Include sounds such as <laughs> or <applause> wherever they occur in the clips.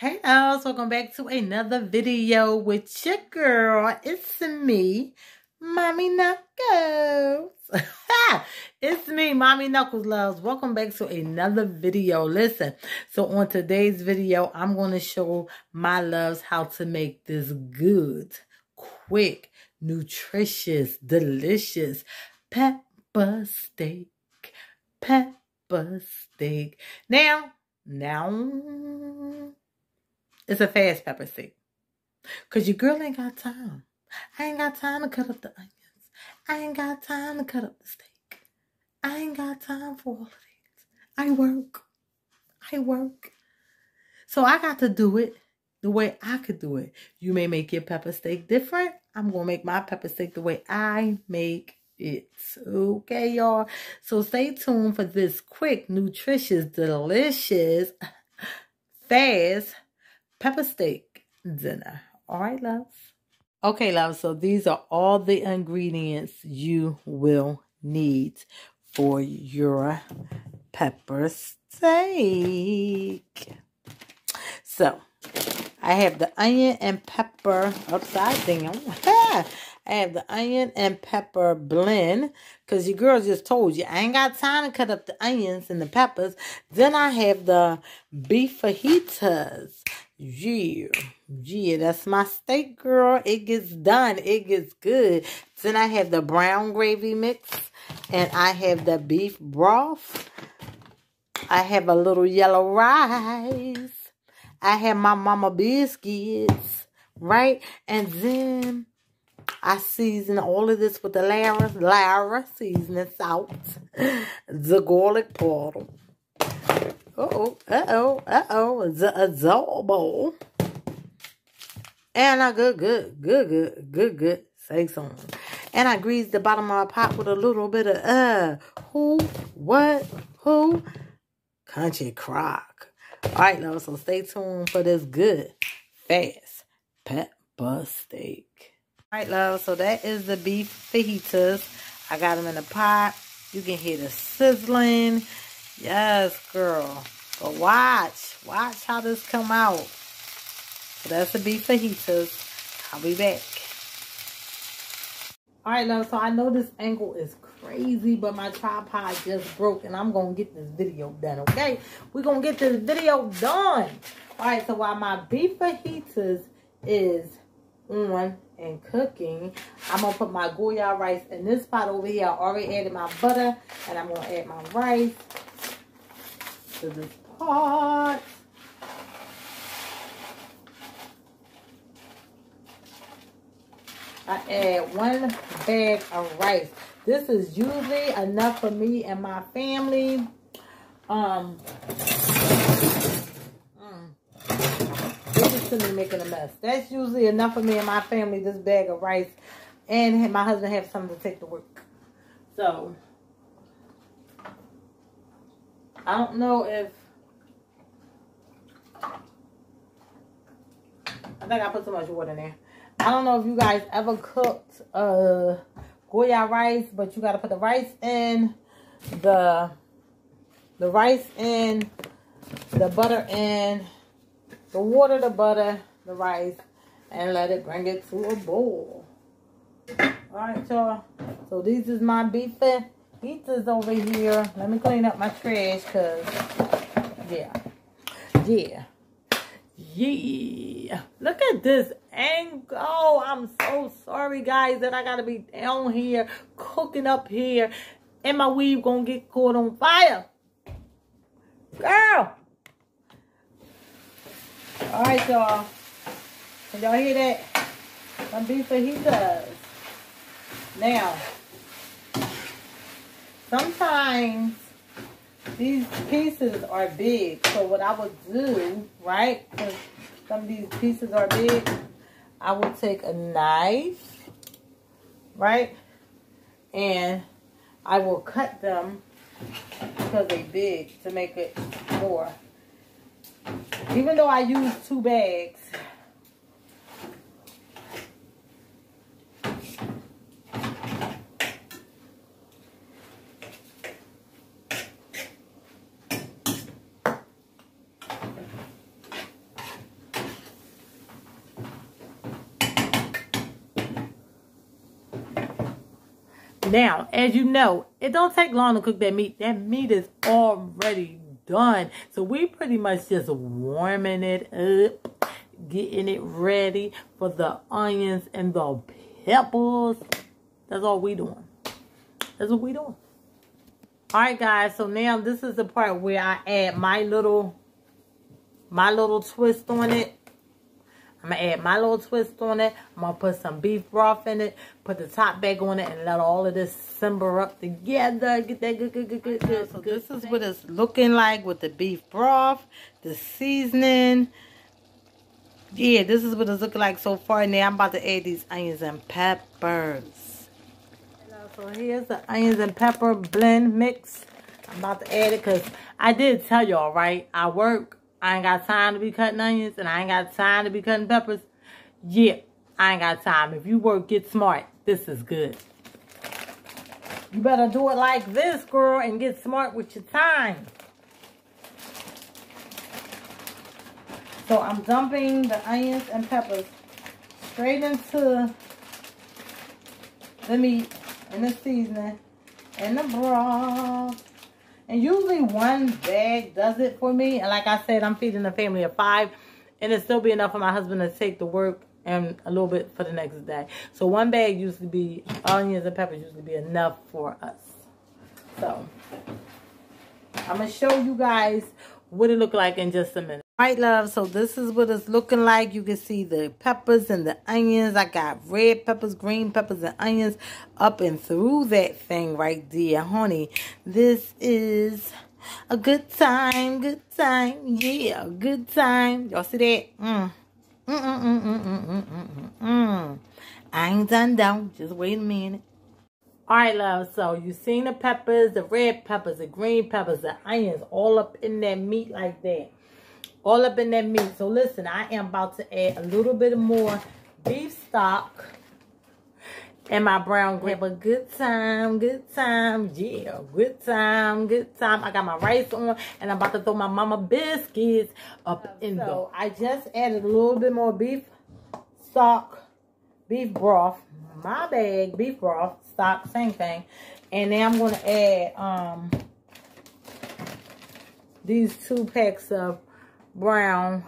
Hey loves, welcome back to another video with your girl. It's me, Mommy Knuckles. <laughs> it's me, Mommy Knuckles loves. Welcome back to another video. Listen, so on today's video, I'm going to show my loves how to make this good, quick, nutritious, delicious pepper steak. Pepper steak. Now, now it's a fast pepper steak. Because your girl ain't got time. I ain't got time to cut up the onions. I ain't got time to cut up the steak. I ain't got time for all of this. I work. I work. So I got to do it the way I could do it. You may make your pepper steak different. I'm going to make my pepper steak the way I make it. Okay, y'all. So stay tuned for this quick, nutritious, delicious, <laughs> fast pepper steak dinner. All right, loves. Okay, loves. So these are all the ingredients you will need for your pepper steak. So I have the onion and pepper upside down. <laughs> I have the onion and pepper blend because your girl just told you I ain't got time to cut up the onions and the peppers. Then I have the beef fajitas. Yeah, yeah, that's my steak, girl. It gets done. It gets good. Then I have the brown gravy mix, and I have the beef broth. I have a little yellow rice. I have my mama biscuits, right? And then I season all of this with the Lawry, Lawry seasoning salt, the garlic powder, uh-oh, uh-oh, uh-oh. The adobo. And I good, good, good, good, good, good. Say something. And I greased the bottom of my pot with a little bit of, uh, who, what, who? Country crock. All right, now, so stay tuned for this good, fast pepper steak. All right, love, so that is the beef fajitas. I got them in a pot. You can hear the sizzling. Yes, girl. But watch. Watch how this come out. So that's the beef fajitas. I'll be back. Alright, love. So I know this angle is crazy, but my tripod just broke. And I'm going to get this video done, okay? We're going to get this video done. Alright, so while my beef fajitas is on and cooking, I'm going to put my Goya rice in this pot over here. I already added my butter. And I'm going to add my rice to this pot. I add one bag of rice. This is usually enough for me and my family. Um, mm, making a mess. That's usually enough for me and my family, this bag of rice. And my husband have something to take to work. So, I don't know if I think I put too much water in there. I don't know if you guys ever cooked uh Goya rice, but you gotta put the rice in, the the rice in, the butter in, the water, the butter, the rice, and let it bring it to a boil. Alright, y'all. So these is my beef fajitas over here. Let me clean up my trash because, yeah. Yeah. Yeah. Look at this angle. I'm so sorry, guys, that I got to be down here, cooking up here, and my weave going to get caught on fire. Girl. All right, y'all. Can y'all hear that? Some fajitas. Now, sometimes these pieces are big. So what I would do, right, because some of these pieces are big, I will take a knife, right, and I will cut them because they're big to make it more. Even though I used two bags. Now, as you know, it don't take long to cook that meat. That meat is already done. So we pretty much just warming it up, getting it ready for the onions and the peppers. That's all we doing. That's what we doing. All right, guys. So now this is the part where I add my little, my little twist on it. I'm going to add my little twist on it. I'm going to put some beef broth in it. Put the top back on it and let all of this simmer up together. Get that good, good, good, good, good. So this is what it's looking like with the beef broth, the seasoning. Yeah, this is what it's looking like so far. And now I'm about to add these onions and peppers. So here's the onions and pepper blend mix. I'm about to add it because I did tell y'all, right? I work I ain't got time to be cutting onions and I ain't got time to be cutting peppers. Yeah, I ain't got time. If you work, get smart. This is good. You better do it like this, girl, and get smart with your time. So I'm dumping the onions and peppers straight into the meat and the seasoning and the broth. And usually one bag does it for me. And like I said, I'm feeding a family of five. And it still be enough for my husband to take to work and a little bit for the next day. So one bag used to be, onions and peppers used to be enough for us. So, I'm going to show you guys what it looked like in just a minute. All right, love. So this is what it's looking like. You can see the peppers and the onions. I got red peppers, green peppers, and onions up and through that thing right there, honey. This is a good time, good time. Yeah, good time. Y'all see that? Mm. Mm, mm, mm, mm, mm, mm, mm, mm. I ain't done down. Just wait a minute. All right, love. So you seen the peppers, the red peppers, the green peppers, the onions, all up in that meat like that all up in that meat. So listen, I am about to add a little bit more beef stock and my brown gravy. Have a good time, good time, yeah, good time, good time. I got my rice on and I'm about to throw my mama biscuits up in so, So I just added a little bit more beef stock, beef broth, my bag, beef broth, stock, same thing. And now I'm going to add um these two packs of brown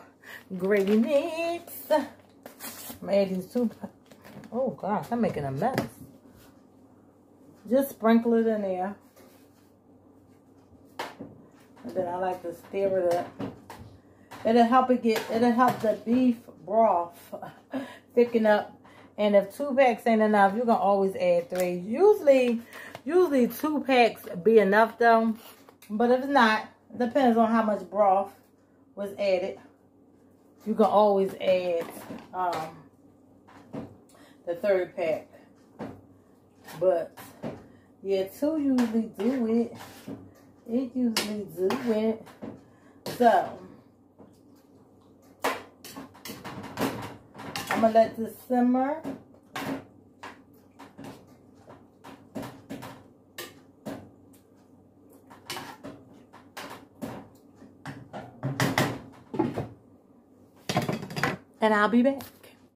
gravy mix. I'm two. Oh gosh, I'm making a mess. Just sprinkle it in there. And then I like to stir it up. It'll help it get, it'll help the beef broth thicken up. And if two packs ain't enough, you can always add three. Usually, usually two packs be enough though. But if not, depends on how much broth was added. You can always add um, the third pack. But, yeah, two usually do it. It usually do it. So, I'm going to let this simmer. And I'll be back.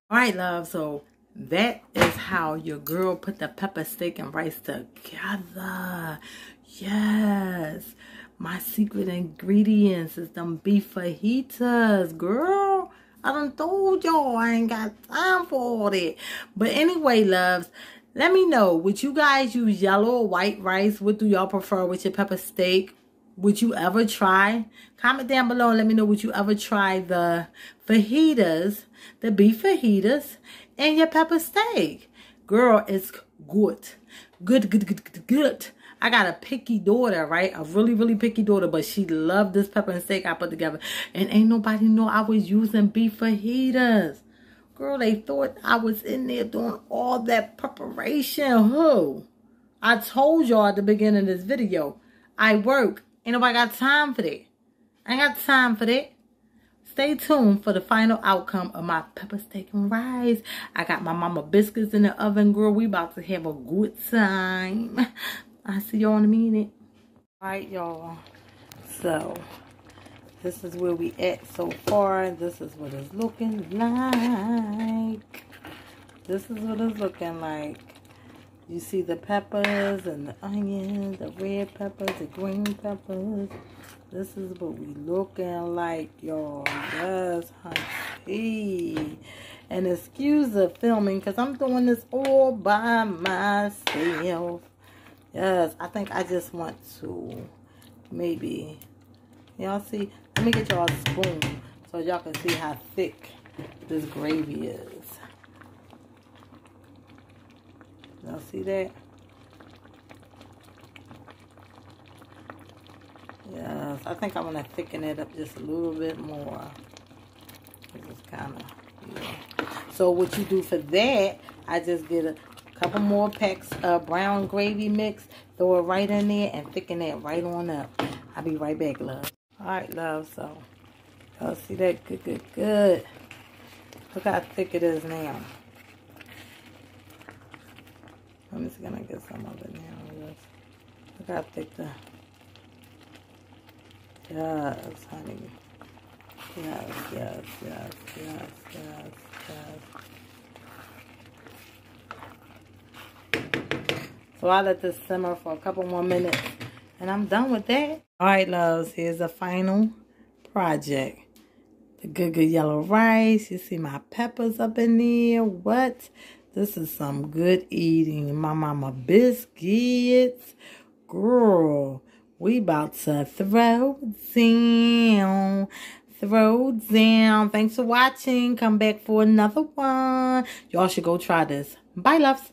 All right, love. So that is how your girl put the pepper steak and rice together. Yes. My secret ingredients is them beef fajitas, girl. I done told y'all I ain't got time for all that. But anyway, loves, let me know. Would you guys use yellow or white rice? What do y'all prefer with your pepper steak? Would you ever try? Comment down below and let me know would you ever try the fajitas, the beef fajitas, and your pepper steak. Girl, it's good. Good, good, good, good, good. I got a picky daughter, right? A really, really picky daughter, but she loved this pepper and steak I put together. And ain't nobody know I was using beef fajitas. Girl, they thought I was in there doing all that preparation. Who? I told y'all at the beginning of this video, I work Ain't nobody got time for that. I ain't got time for that. Stay tuned for the final outcome of my pepper steak and rice. I got my mama biscuits in the oven, girl. We about to have a good time. <laughs> I'll see y'all in a minute. Alright, y'all. So, this is where we at so far. This is what it's looking like. This is what it's looking like. You see the peppers and the onions, the red peppers, the green peppers. This is what we looking like, y'all. Yes, honey. And excuse the filming because I'm doing this all by myself. Yes, I think I just want to maybe, y'all see, let me get y'all a spoon so y'all can see how thick this gravy is. Y'all see that? Yes, I think I'm going to thicken it up just a little bit more. This is kind of, yeah. So what you do for that, I just get a couple more packs of brown gravy mix, throw it right in there, and thicken that right on up. I'll be right back, love. All right, love, so y'all see that? Good, good, good. Look how thick it is now. I'm just gonna get some of it now. Look how thick the Yes, honey. Yes, yes, yes, yes, yes, yes. So I let this simmer for a couple more minutes. And I'm done with that. All right, loves. Here's the final project. The good, good yellow rice. You see my peppers up in there. What? This is some good eating. My mama biscuits. Girl. We about to throw down. Throw down. Thanks for watching. Come back for another one. Y'all should go try this. Bye, loves.